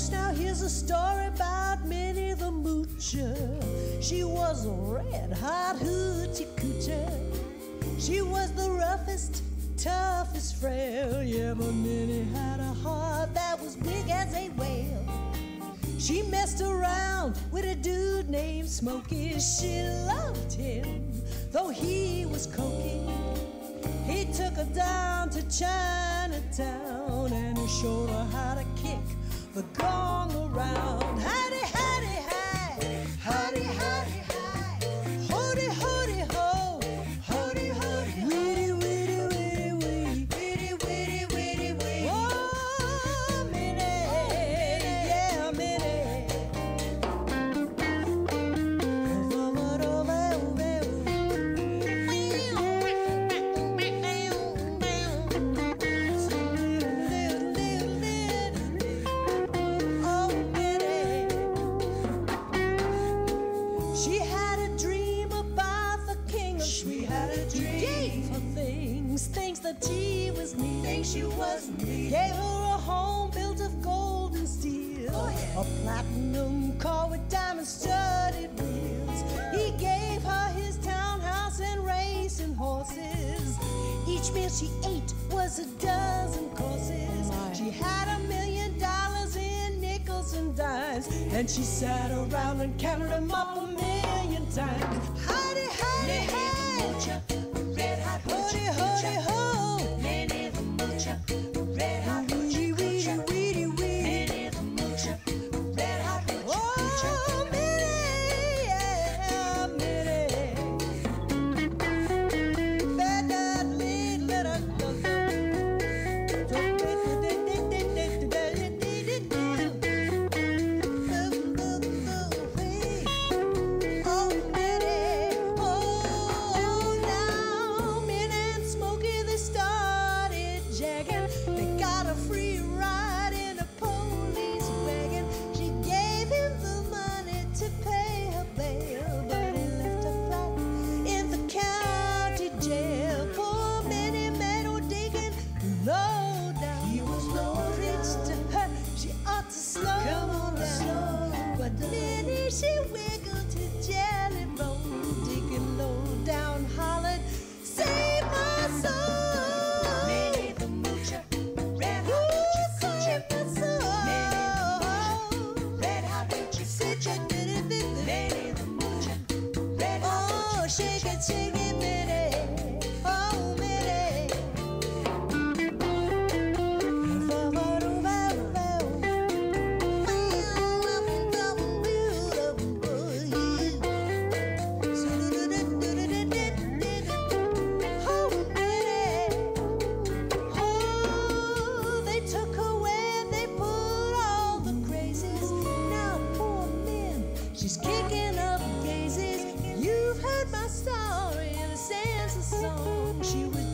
folks, now here's a story about Minnie the Moocher. She was a red hot hoochie coocher. She was the roughest, toughest frail. Yeah, but Minnie had a heart that was big as a whale. She messed around with a dude named Smokey. She loved him, though he was coking. He took her down to Chinatown and he showed her how to kick the gong around. Things, things that she was need. Things she was need. Gave her a home built of gold and steel. A platinum car with diamond studded wheels. He gave her his townhouse and racing horses. Each meal she ate was a dozen courses. Oh, she had a million dollars in nickels and dimes. And she sat around and counted them up a million times. Howdy, howdy, hey.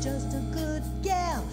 just a good gal.